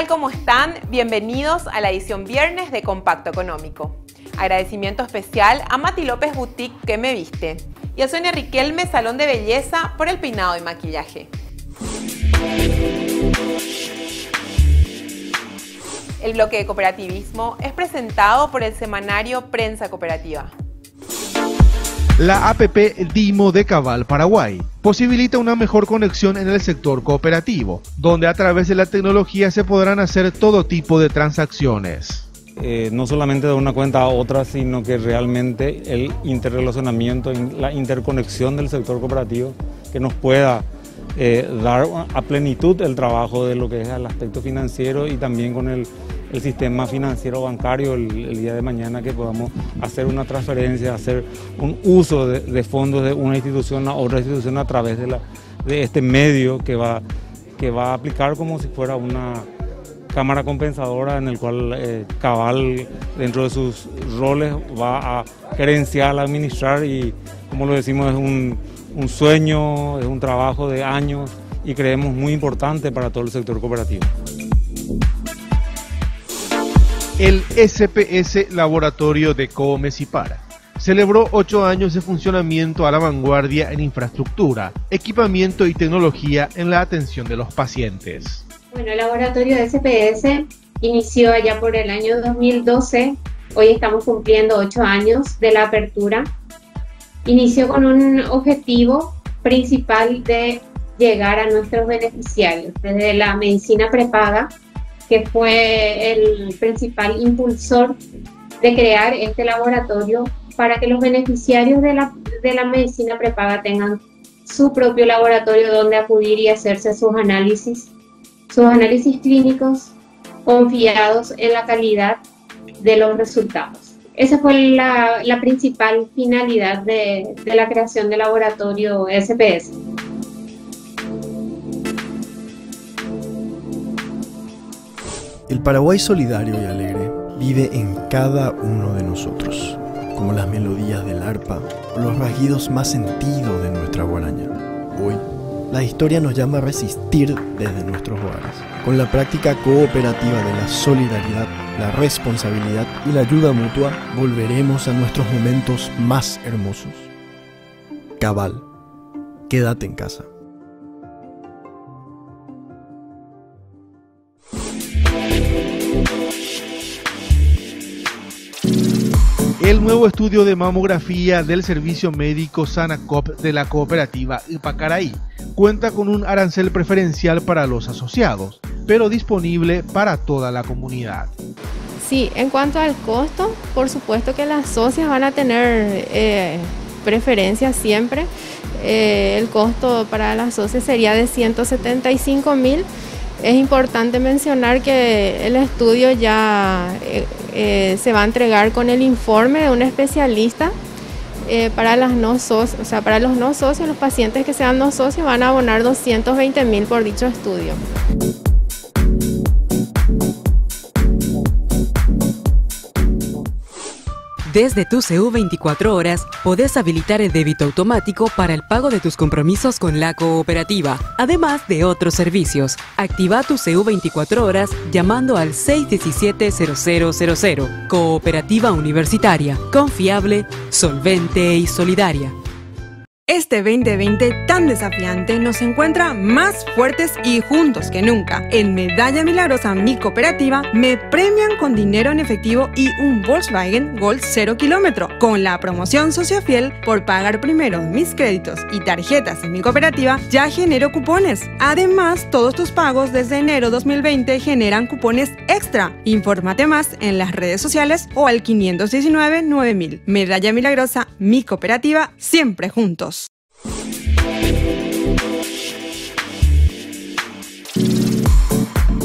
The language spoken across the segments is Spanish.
tal? ¿Cómo están? Bienvenidos a la edición viernes de Compacto Económico. Agradecimiento especial a Mati López Boutique que me viste y a Sonia Riquelme Salón de Belleza por el peinado y maquillaje. El bloque de cooperativismo es presentado por el semanario Prensa Cooperativa. La APP DIMO de Cabal Paraguay posibilita una mejor conexión en el sector cooperativo, donde a través de la tecnología se podrán hacer todo tipo de transacciones. Eh, no solamente de una cuenta a otra, sino que realmente el interrelacionamiento, la interconexión del sector cooperativo que nos pueda eh, dar a plenitud el trabajo de lo que es el aspecto financiero y también con el, sistema financiero bancario el, día de mañana que podamos hacer una transferencia, hacer un uso de, fondos de una institución a otra institución a través de, la, de este medio que va, que va a aplicar como si fuera una cámara compensadora en el cual eh, Cabal dentro de sus roles va a gerenciar, administrar y como lo decimos es un sueño, es un trabajo de años y creemos muy importante para todo el sector cooperativo. El SPS Laboratorio de Comesipara celebró ocho años de funcionamiento a la vanguardia en infraestructura, equipamiento y tecnología en la atención de los pacientes. Bueno, el laboratorio de SPS inició allá por el año 2012. Hoy estamos cumpliendo ocho años de la apertura inició con un objetivo principal de llegar a nuestros beneficiarios, desde la medicina prepaga, que fue el principal impulsor de crear este laboratorio para que los beneficiarios de la, de la medicina prepaga tengan su propio laboratorio donde acudir y hacerse sus análisis, sus análisis clínicos confiados en la calidad de los resultados. Esa fue la, principal finalidad de, de la creación del laboratorio SPS. El Paraguay solidario y alegre vive en cada uno de nosotros, como las melodías del arpa o los rasguidos más sentidos de nuestra guaraña. Hoy, la historia nos llama a resistir desde nuestros hogares, con la práctica cooperativa de la solidaridad la responsabilidad y la ayuda mutua, volveremos a nuestros momentos más hermosos. Cabal, quédate en casa. El nuevo estudio de mamografía del servicio médico Sanacop de la cooperativa Ipacaraí cuenta con un arancel preferencial para los asociados, pero disponible para toda la comunidad. Sí, en cuanto al costo, por supuesto que las socias van a tener eh, preferencia siempre. Eh, el costo para las socias sería de 175 mil. Es importante mencionar que el estudio ya eh, se va a entregar con el informe de un especialista para, las no socios, o sea, para los no socios, los pacientes que sean no socios van a abonar 220 mil por dicho estudio. Desde tu CU 24 horas podés habilitar el débito automático para el pago de tus compromisos con la cooperativa, además de otros servicios. Activa tu CU 24 horas llamando al 617-0000. Cooperativa Universitaria, confiable, solvente y solidaria. Este 2020 tan desafiante nos encuentra más fuertes y juntos que nunca. En Medalla Milagrosa Mi Cooperativa me premian con dinero en efectivo y un Volkswagen Gold 0 kilómetro. Con la promoción Sociofiel por pagar primero mis créditos y tarjetas en mi cooperativa ya genero cupones. Además, todos tus pagos desde enero 2020 generan cupones extra. Infórmate más en las redes sociales o al 519 9000. Medalla Milagrosa Mi Cooperativa, siempre juntos.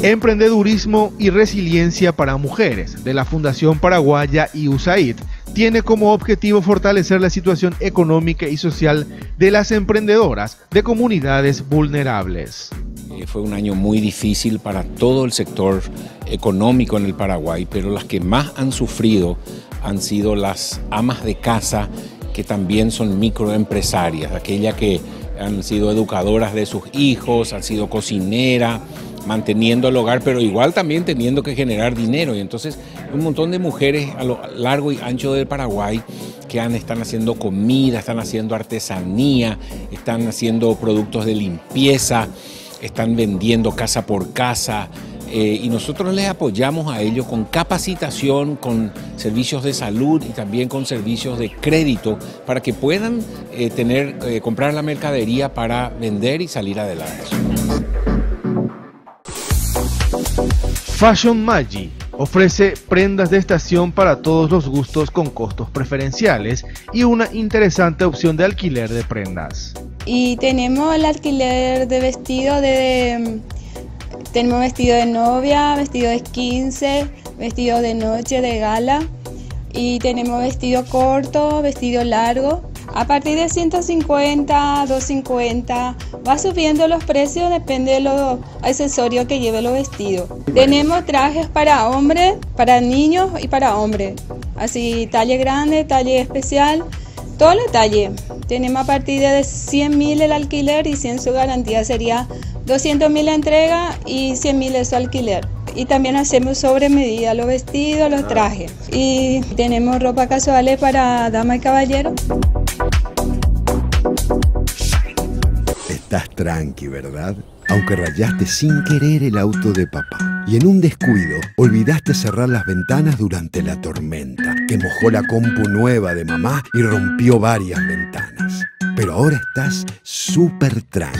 Emprendedurismo y Resiliencia para Mujeres de la Fundación Paraguaya y USAID tiene como objetivo fortalecer la situación económica y social de las emprendedoras de comunidades vulnerables. Eh, fue un año muy difícil para todo el sector económico en el Paraguay, pero las que más han sufrido han sido las amas de casa que también son microempresarias, aquellas que han sido educadoras de sus hijos, han sido cocineras, manteniendo el hogar, pero igual también teniendo que generar dinero. Y entonces un montón de mujeres a lo largo y ancho del Paraguay que están haciendo comida, están haciendo artesanía, están haciendo productos de limpieza, están vendiendo casa por casa. Eh, y nosotros les apoyamos a ellos con capacitación, con servicios de salud y también con servicios de crédito para que puedan eh, tener, eh, comprar la mercadería para vender y salir adelante. Fashion Magi ofrece prendas de estación para todos los gustos con costos preferenciales y una interesante opción de alquiler de prendas. Y tenemos el alquiler de vestido de tenemos vestido de novia, vestido de 15, vestido de noche, de gala. Y tenemos vestido corto, vestido largo. A partir de 150, 250, va subiendo los precios, depende de los accesorios que lleve los vestidos. Tenemos trajes para hombres, para niños y para hombres. Así, talle grande, talle especial, todo el talle. Tenemos a partir de 100 mil el alquiler y 100 su garantía sería 200 mil la entrega y 100 mil es su alquiler. Y también hacemos sobre medida los vestidos, los trajes. Y tenemos ropa casual para dama y caballero. Estás tranqui, ¿verdad? Aunque rayaste sin querer el auto de papá. Y en un descuido olvidaste cerrar las ventanas durante la tormenta, que mojó la compu nueva de mamá y rompió varias ventanas. Pero ahora estás súper tranqui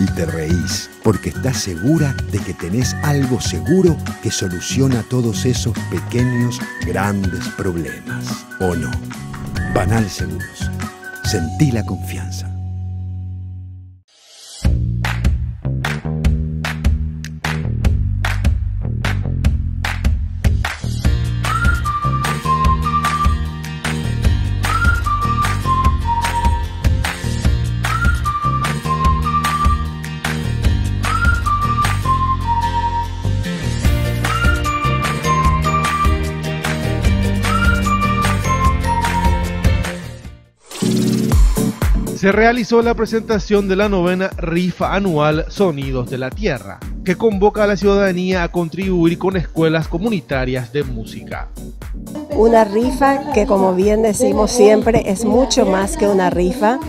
y te reís porque estás segura de que tenés algo seguro que soluciona todos esos pequeños, grandes problemas. ¿O no? Banal Seguros. Sentí la confianza. Se realizó la presentación de la novena rifa anual Sonidos de la Tierra, que convoca a la ciudadanía a contribuir con escuelas comunitarias de música. Una rifa que como bien decimos siempre es mucho más que una rifa,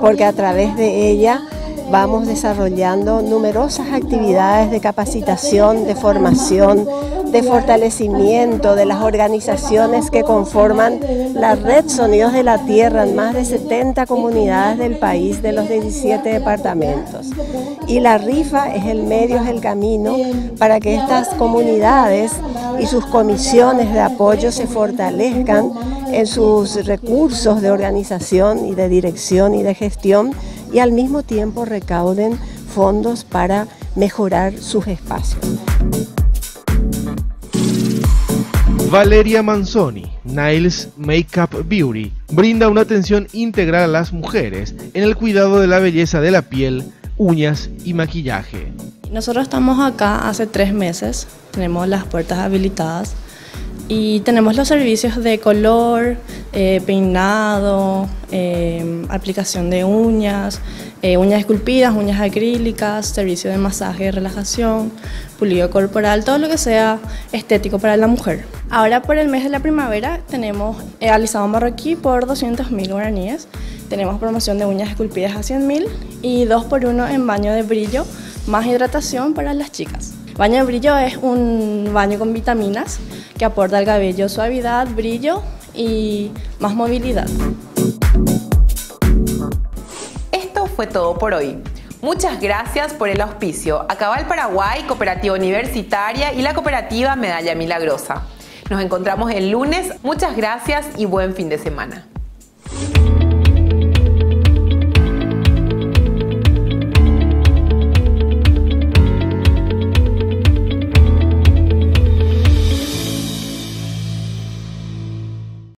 porque a través de ella vamos desarrollando numerosas actividades de capacitación, de formación, de fortalecimiento de las organizaciones que conforman la red Sonidos de la Tierra en más de 70 comunidades del país de los 17 departamentos. Y la rifa es el medio, es el camino para que estas comunidades y sus comisiones de apoyo se fortalezcan en sus recursos de organización y de dirección y de gestión y al mismo tiempo recauden fondos para mejorar sus espacios. Valeria Manzoni, Niles Makeup Beauty, brinda una atención integral a las mujeres en el cuidado de la belleza de la piel, uñas y maquillaje. Nosotros estamos acá hace tres meses, tenemos las puertas habilitadas y tenemos los servicios de color, eh, peinado, eh, aplicación de uñas, eh, uñas esculpidas, uñas acrílicas, servicio de masaje relajación, pulido corporal, todo lo que sea estético para la mujer. Ahora por el mes de la primavera tenemos alisado marroquí por 200 mil guaraníes, tenemos promoción de uñas esculpidas a 100 mil y 2 por 1 en baño de brillo más hidratación para las chicas. Baño de brillo es un baño con vitaminas que aporta al cabello suavidad, brillo y más movilidad. Esto fue todo por hoy. Muchas gracias por el auspicio Acabal Paraguay, Cooperativa Universitaria y la Cooperativa Medalla Milagrosa. Nos encontramos el lunes. Muchas gracias y buen fin de semana.